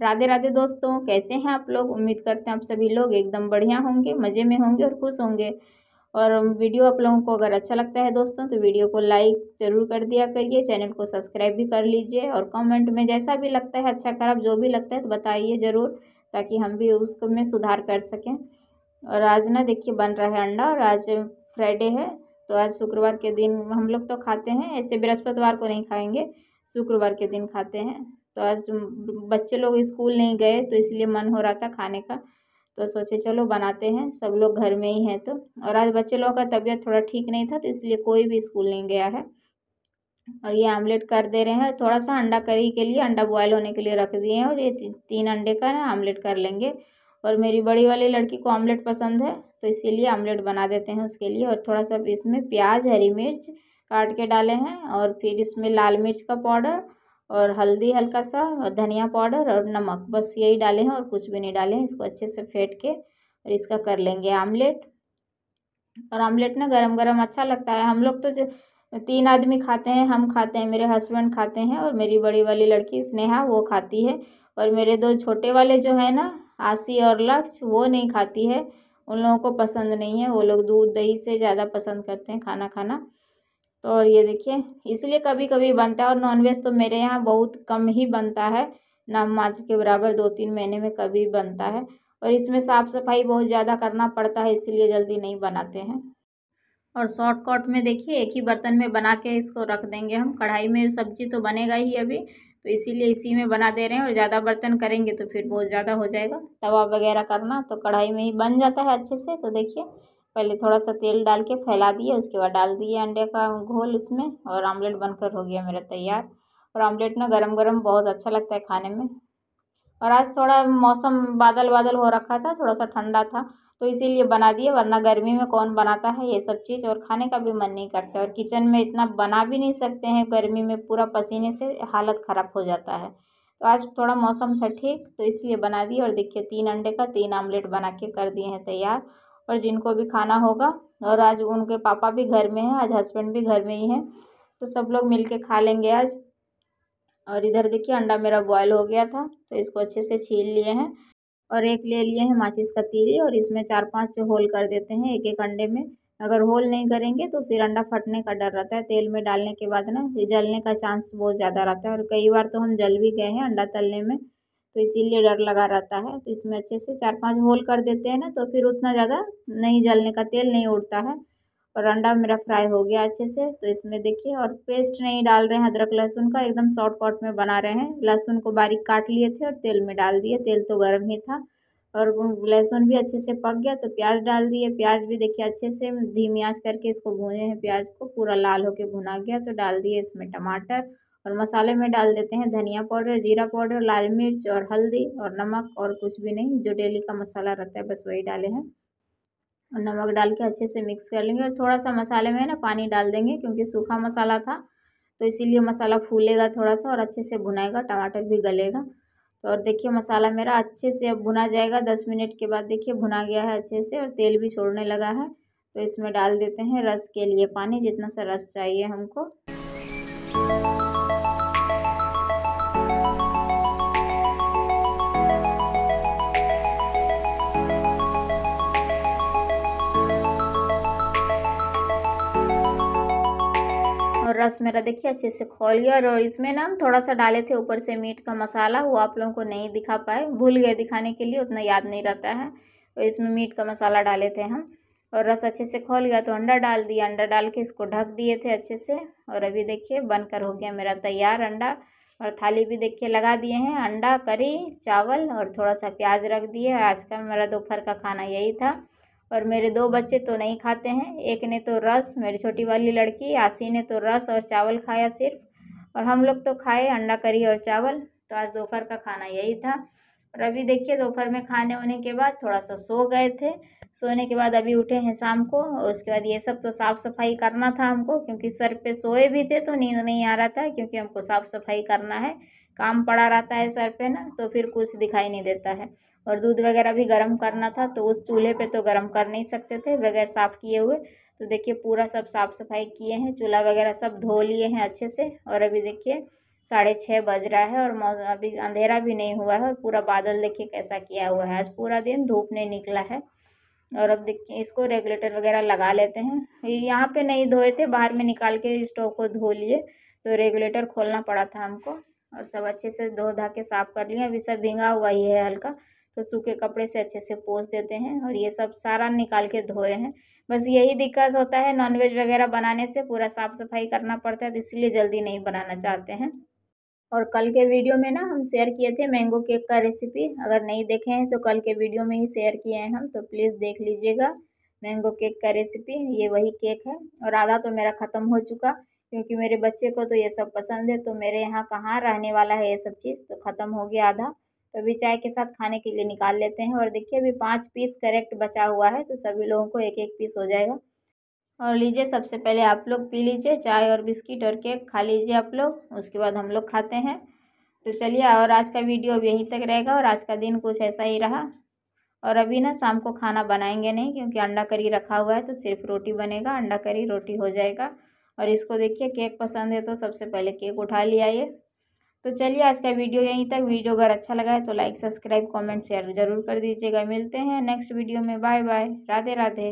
राधे राधे दोस्तों, कैसे हैं आप लोग? उम्मीद करते हैं आप सभी लोग एकदम बढ़िया होंगे, मज़े में होंगे और खुश होंगे। और वीडियो आप लोगों को अगर अच्छा लगता है दोस्तों तो वीडियो को लाइक ज़रूर कर दिया करिए, चैनल को सब्सक्राइब भी कर लीजिए और कमेंट में जैसा भी लगता है अच्छा खराब जो भी लगता है तो बताइए ज़रूर, ताकि हम भी उसको में सुधार कर सकें। और आज ना देखिए बन रहा है अंडा और आज फ्राइडे है तो आज शुक्रवार के दिन हम लोग तो खाते हैं, ऐसे बृहस्पतिवार को नहीं खाएँगे, शुक्रवार के दिन खाते हैं। तो आज बच्चे लोग स्कूल नहीं गए तो इसलिए मन हो रहा था खाने का। तो सोचे चलो बनाते हैं, सब लोग घर में ही हैं तो। और आज बच्चे लोगों का तबीयत थोड़ा ठीक नहीं था तो इसलिए कोई भी स्कूल नहीं गया है। और ये आमलेट कर दे रहे हैं, थोड़ा सा अंडा करी के लिए, अंडा बॉयल होने के लिए रख दिए हैं और ये तीन अंडे का ना आमलेट कर लेंगे। और मेरी बड़ी वाली लड़की को आमलेट पसंद है तो इसीलिए आमलेट बना देते हैं उसके लिए। और थोड़ा सा इसमें प्याज, हरी मिर्च काट के डाले हैं और फिर इसमें लाल मिर्च का पाउडर और हल्दी हल्का सा और धनिया पाउडर और नमक। बस यही डाले हैं और कुछ भी नहीं डाले हैं। इसको अच्छे से फेंट के और इसका कर लेंगे आमलेट और आमलेट ना गरम गरम अच्छा लगता है। हम लोग तो जो तीन आदमी खाते हैं, हम खाते हैं, मेरे हस्बैंड खाते हैं और मेरी बड़ी वाली लड़की स्नेहा वो खाती है। और मेरे दो छोटे वाले जो है ना आसी और लक्ष्य, वो नहीं खाती है। उन लोगों को पसंद नहीं है। वो लोग दूध, दही से ज़्यादा पसंद करते हैं खाना खाना। तो और ये देखिए, इसलिए कभी कभी बनता है और नॉनवेज तो मेरे यहाँ बहुत कम ही बनता है। नाम मात्र के बराबर दो तीन महीने में कभी बनता है। और इसमें साफ़ सफ़ाई बहुत ज़्यादा करना पड़ता है, इसलिए जल्दी नहीं बनाते हैं। और शॉर्टकट में देखिए, एक ही बर्तन में बना के इसको रख देंगे हम। कढ़ाई में सब्ज़ी तो बनेगा ही अभी। तो इसीलिए इसी में बना दे रहे हैं और ज़्यादा बर्तन करेंगे तो फिर बहुत ज़्यादा हो जाएगा। तवा वगैरह करना तो कढ़ाई में ही बन जाता है अच्छे से तो देखिए, पहले थोड़ा सा तेल डाल के फैला दिए, उसके बाद डाल दिए अंडे का घोल इसमें और आमलेट बनकर हो गया मेरा तैयार। और आमलेट ना गरम गरम बहुत अच्छा लगता है खाने में। और आज थोड़ा मौसम बादल बादल हो रखा था थोड़ा सा ठंडा था तो इसीलिए बना दिए, वरना गर्मी में कौन बनाता है ये सब चीज़ और खाने का भी मन नहीं करता और किचन में इतना बना भी नहीं सकते हैं, गर्मी में पूरा पसीने से हालत ख़राब हो जाता है। तो आज थोड़ा मौसम था ठीक तो इसलिए बना दिए और देखिए तीन अंडे का तीन आमलेट बना के कर दिए हैं तैयार। और जिनको भी खाना होगा और आज उनके पापा भी घर में हैं, आज हस्बैंड भी घर में ही हैं तो सब लोग मिल के खा लेंगे आज। और इधर देखिए अंडा मेरा बॉयल हो गया था तो इसको अच्छे से छील लिए हैं। और एक ले लिए हैं माचिस का तीली और इसमें चार पाँच होल कर देते हैं एक एक अंडे में। अगर होल नहीं करेंगे तो फिर अंडा फटने का डर रहता है। तेल में डालने के बाद ना जलने का चांस बहुत ज़्यादा रहता है और कई बार तो हम जल भी गए हैं अंडा तलने में तो इसीलिए डर लगा रहता है। तो इसमें अच्छे से चार पाँच होल कर देते हैं ना तो फिर उतना ज़्यादा नहीं जलने का तेल नहीं उड़ता है। और अंडा मेरा फ्राई हो गया अच्छे से तो इसमें देखिए, और पेस्ट नहीं डाल रहे हैं अदरक लहसुन का, एकदम शॉर्ट कट में बना रहे हैं। लहसुन को बारीक काट लिए थे और तेल में डाल दिए, तेल तो गर्म ही था। और लहसुन भी अच्छे से पक गया तो प्याज डाल दिए। प्याज भी देखिए अच्छे से धीमी आँच करके इसको भूने हैं, प्याज को पूरा लाल होके भुना गया तो डाल दिए इसमें टमाटर। और मसाले में डाल देते हैं धनिया पाउडर, जीरा पाउडर, लाल मिर्च और हल्दी और नमक और कुछ भी नहीं, जो डेली का मसाला रहता है, बस वही डाले हैं। और नमक डाल के अच्छे से मिक्स कर लेंगे और थोड़ा सा मसाले में ना पानी डाल देंगे क्योंकि सूखा मसाला था। तो इसीलिए मसाला फूलेगा थोड़ा सा और अच्छे से भुनाएगा, टमाटर भी गलेगा। तो और देखिए मसाला मेरा अच्छे से अब भुना जाएगा, दस मिनट के बाद देखिए भुना गया है अच्छे से और तेल भी छोड़ने लगा है। तो इसमें डाल देते हैं रस के लिए पानी, जितना सा रस चाहिए हमको। रस मेरा देखिए अच्छे से खोल गया और इसमें ना हम थोड़ा सा डाले थे ऊपर से मीट का मसाला, वो आप लोगों को नहीं दिखा पाए। भूल गए दिखाने के लिए, उतना याद नहीं रहता है। तो इसमें मीट का मसाला डाले थे हम और रस अच्छे से खोल गया तो अंडा डाल दिया। अंडा डाल के इसको ढक दिए थे अच्छे से और अभी देखिए बनकर हो गया मेरा तैयार अंडा और थाली भी देखिए लगा दिए हैं। अंडा, करी, चावल और थोड़ा सा प्याज रख दिए। आज का मेरा दोपहर का खाना यही था। और मेरे दो बच्चे तो नहीं खाते हैं। एक ने तो रस, मेरी छोटी वाली लड़की, आसी ने तो रस और चावल खाया सिर्फ़। और हम लोग तो खाए अंडा करी और चावल। तो आज दोपहर का खाना यही था। और अभी देखिए, दोपहर में खाने होने के बाद थोड़ा सा सो गए थे। सोने के बाद अभी उठे हैं शाम को। और उसके बाद ये सब तो साफ़ सफ़ाई करना था हमको, क्योंकि सर पे सोए भी थे तो नींद नहीं आ रहा था, क्योंकि हमको साफ़ सफ़ाई करना है। काम पड़ा रहता है सर पे ना तो फिर कुछ दिखाई नहीं देता है। और दूध वगैरह भी गर्म करना था तो उस चूल्हे पे तो गर्म कर नहीं सकते थे, बगैर साफ़ किए हुए। तो देखिए, पूरा सब साफ़ सफ़ाई किए हैं, चूल्हा वगैरह सब धो लिए हैं अच्छे से। और अभी देखिए, साढ़े छः बज रहा है और मौसम, अभी अंधेरा भी नहीं हुआ है, और पूरा बादल देखिए कैसा किया हुआ है। आज पूरा दिन धूप नहीं निकला है। और अब देखिए, इसको रेगुलेटर वगैरह लगा लेते हैं। यहाँ पे नहीं धोए थे, बाहर में निकाल के स्टोव को धो लिए तो रेगुलेटर खोलना पड़ा था हमको। और सब अच्छे से धो धा के साफ़ कर लिए अभी सब भींगा हुआ ही है हल्का तो सूखे कपड़े से अच्छे से पोस देते हैं और ये सब सारा निकाल के धोए हैं। बस यही दिक्कत होता है नॉनवेज वगैरह बनाने से पूरा साफ़ सफ़ाई करना पड़ता है तो इसलिए जल्दी नहीं बनाना चाहते हैं। और कल के वीडियो में ना हम शेयर किए थे मैंगो केक का रेसिपी अगर नहीं देखे हैं तो कल के वीडियो में ही शेयर किए हैं हम तो प्लीज़ देख लीजिएगा। मैंगो केक का रेसिपी ये वही केक है और आधा तो मेरा ख़त्म हो चुका। क्योंकि मेरे बच्चे को तो ये सब पसंद है तो मेरे यहाँ कहाँ रहने वाला है ये सब चीज़? तो ख़त्म हो गया आधा। तो अभी चाय के साथ खाने के लिए निकाल लेते हैं और देखिए अभी पाँच पीस करेक्ट बचा हुआ है तो सभी लोगों को एक एक पीस हो जाएगा। और लीजिए सबसे पहले आप लोग पी लीजिए चाय और बिस्किट और केक, खा लीजिए आप लोग, उसके बाद हम लोग खाते हैं। तो चलिए और आज का वीडियो अब यहीं तक रहेगा और आज का दिन कुछ ऐसा ही रहा। और अभी ना शाम को खाना बनाएँगे नहीं, क्योंकि अंडा करी रखा हुआ है तो सिर्फ़ रोटी बनेगा, अंडा करी रोटी हो जाएगा। और इसको देखिए, केक पसंद है तो सबसे पहले केक उठा लिया ये। तो चलिए, आज का वीडियो यहीं तक। वीडियो अगर अच्छा लगा है तो लाइक, सब्सक्राइब, कमेंट शेयर ज़रूर कर दीजिएगा। मिलते हैं नेक्स्ट वीडियो में। Bye bye. राधे राधे।